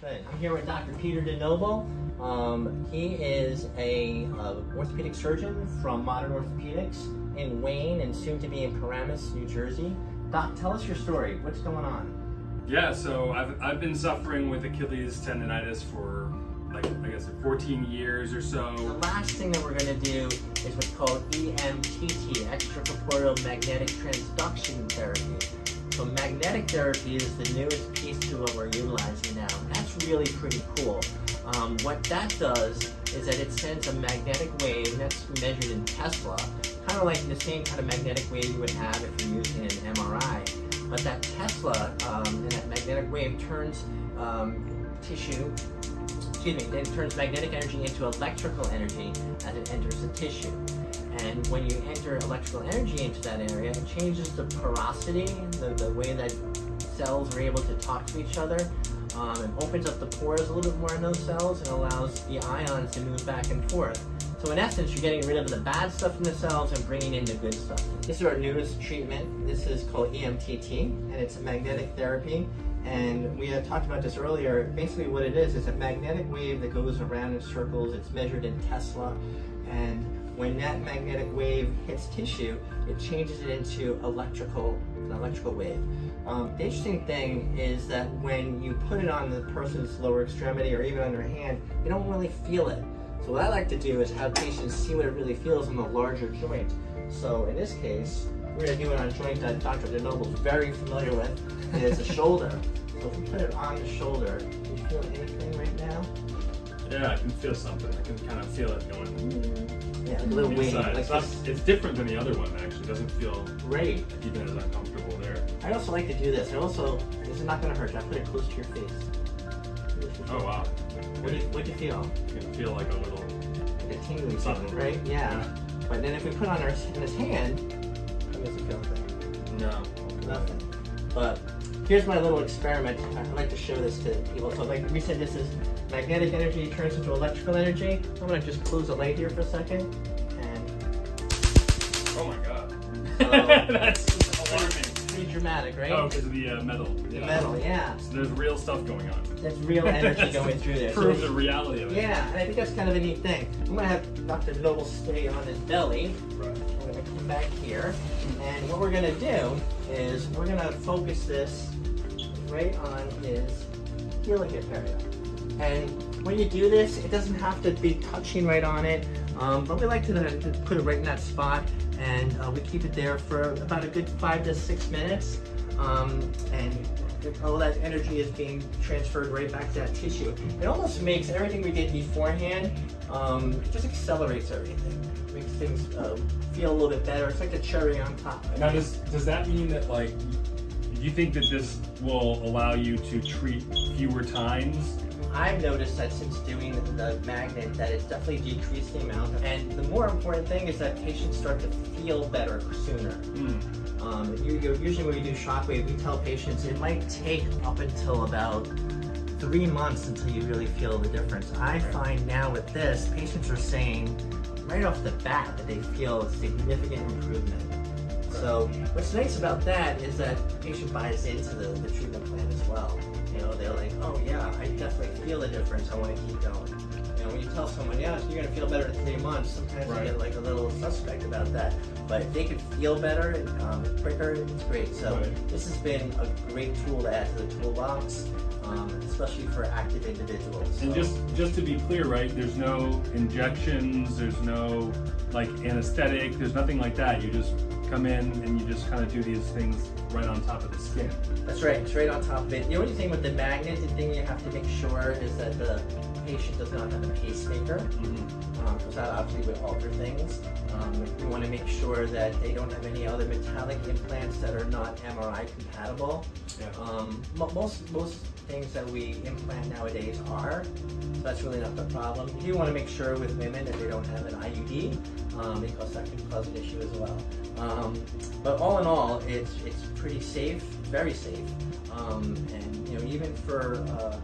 Good. I'm here with Dr. Peter DeNoble. Um, he is a uh, orthopedic surgeon from Modern Orthopedics in Wayne and soon to be in Paramus, New Jersey. Doc, tell us your story. What's going on? Yeah, so I've, I've been suffering with Achilles tendonitis for like I guess 14 years or so. The last thing that we're going to do is what's called EMTT, extracorporeal magnetic transduction therapy. So magnetic therapy is the newest piece to what we're utilizing now. Really pretty cool. Um, what that does is that it sends a magnetic wave that's measured in Tesla, kind of like the same kind of magnetic wave you would have if you're using an MRI. But that Tesla um, and that magnetic wave turns um, tissue excuse me, it turns magnetic energy into electrical energy as it enters the tissue. And when you enter electrical energy into that area, it changes the porosity, the, the way that cells are able to talk to each other. Um, it opens up the pores a little bit more in those cells and allows the ions to move back and forth. So in essence, you're getting rid of the bad stuff in the cells and bringing in the good stuff. This is our newest treatment. This is called EMTT, and it's a magnetic therapy. And we had talked about this earlier. Basically what it is, is a magnetic wave that goes around in circles. It's measured in Tesla. And when that magnetic wave hits tissue, it changes it into electrical, an electrical wave. Um, the interesting thing is that when you put it on the person's lower extremity or even on their hand, they don't really feel it. So what I like to do is have patients see what it really feels on the larger joint. So in this case, we're going to do it on a joint that Dr. DeNoble is very familiar with. It's a shoulder. So if we put it on the shoulder, do you feel anything right now? Yeah, I can feel something. I can kind of feel it going. Yeah, like a little inside. Like It's, not, it's different than the other one actually. It doesn't feel Great. even as uncomfortable. I also like to do this. I also, this is not going to hurt you. I put it close to your face. Oh wow. What do you, what do you feel? I can feel like a little. Like a tingling Something. feeling, right? Yeah. But then if we put on our, in his hand, how does it feel? No. Nothing. But here's my little experiment. I like to show this to people. So like we said, this is magnetic energy turns into electrical energy. I'm gonna just close the light here for a second. And Oh my god. so, oh. That's alarming. Right? Oh, because of the uh, metal. The Yeah. metal, yeah. So there's real stuff going on. There's real energy going through there. So the reality of it. yeah, and I think that's kind of a neat thing. I'm gonna have Dr. Noble stay on his belly. Right. We're gonna come back here, and what we're gonna do is we're gonna focus this right on his hip area. And when you do this, it doesn't have to be touching right on it, um, but we like to, to put it right in that spot, and uh, we keep it there for about a good five to six minutes, um, and all that energy is being transferred right back to that tissue. It almost makes everything we did beforehand, um, just accelerates everything. Makes things uh, feel a little bit better. It's like a cherry on top. Now, does does that mean that like, you think that this will allow you to treat fewer times? I've noticed that since doing the magnet that it's definitely decreased the amount. And the more important thing is that patients start to feel better sooner. Hmm. Um, you, you, usually when we do shockwave, we tell patients it might take up until about three months until you really feel the difference. I find now with this, patients are saying right off the bat that they feel a significant improvement. So what's nice about that is that the patient buys into the, the treatment plan as well. You know, they're like, oh yeah, I definitely feel the difference. I want to keep going. You know, when you tell someone, yeah, you're gonna feel better in three months, sometimes Right. they get like a little suspect about that. But if they could feel better and um, quicker, it's great. So Right. this has been a great tool to add to the toolbox, um, especially for active individuals. And So- just just to be clear, right? There's no injections. There's no like anesthetic. There's nothing like that. You just come in and you just kind of do these things right on top of the skin. That's right, it's right on top of it. The only thing with the magnet, the thing you have to make sure is that the patient does not have a pacemaker, because that obviously would alter things. Um, we want to make sure that they don't have any other metallic implants that are not MRI compatible. Yeah. Um, most most things that we implant nowadays are, so that's really not the problem. You do want to make sure with women that they don't have an IUD, um, because that can cause an issue as well. Um, but all in all, it's it's pretty safe, very safe, um, and you know even for uh,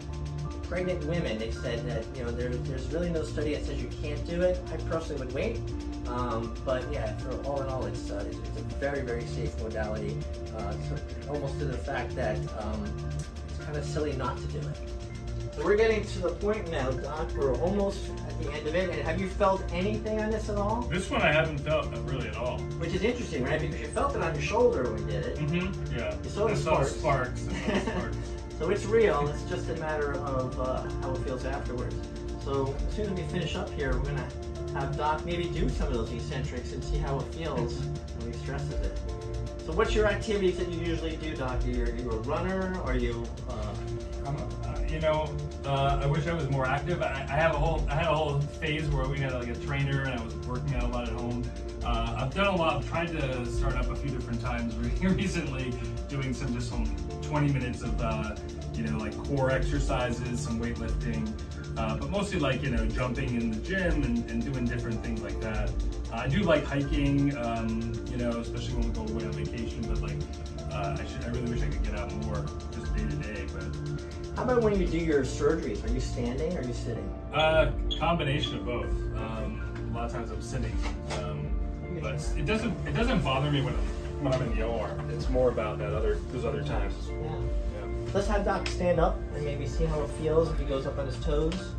pregnant women, they said that you know there, there's really no study that says you can't do it. I personally would wait, um, but yeah, for all in all, it's, uh, it's, it's a very very safe modality. Uh, so almost to the fact that um, it's kind of silly not to do it. So we're getting to the point now, Doc. We're almost at the end of it. And have you felt anything on this at all? This one I haven't felt really at all. Which is interesting, right? Because you felt it on your shoulder when we did it. Mm-hmm. Yeah. You saw the I saw sparks. sparks. I saw sparks. So it's real. It's just a matter of uh, how it feels afterwards. So as soon as we finish up here, we're gonna have Doc maybe do some of those eccentrics and see how it feels when he stresses it. So what's your activities that you usually do, Doc? Are you, are you a runner? Are you? Uh, I'm, uh, you know, uh, I wish I was more active. I, I have a whole, I had a whole phase where we had like a trainer and I was working out a lot at home. Uh, I've done a lot. I've tried to start up a few different times recently, doing some just some 20 minutes of, uh, you know, like core exercises, some weightlifting, uh, but mostly like you know jumping in the gym and, and doing different things like that. Uh, I do like hiking, um, you know, especially when we go away on vacation. But like, uh, I should, I really wish I could get out more, just day to day. But how about when you do your surgeries? Are you standing or are you sitting? Uh, combination of both. Um, a lot of times I'm sitting, um, but it doesn't it doesn't bother me when I'm when I'm in the OR. It's more about that other those other times. Yeah. Yeah. Let's have Doc stand up and maybe see how it feels if he goes up on his toes.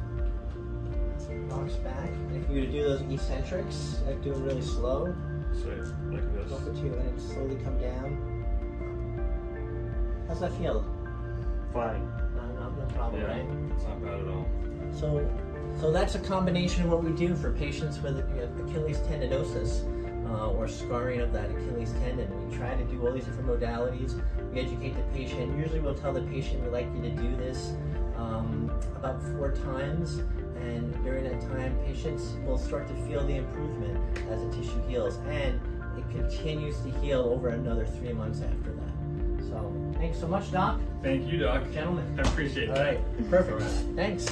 Rocks back. And if you were to do those eccentrics, like do it really slow, So like this. for two and slowly come down. How's that feel? Fine. Problem, Yeah. right? It's not bad at all. So, so that's a combination of what we do for patients with Achilles tendinosis uh, or scarring of that Achilles tendon. We try to do all these different modalities. We educate the patient. Usually, we'll tell the patient we'd like you to do this um, about four times, and during that time, patients will start to feel the improvement as the tissue heals, and it continues to heal over another three months after that. So, thanks so much, Doc. Thank you, Doc. Gentlemen. I appreciate All that. right, perfect. All right. Thanks.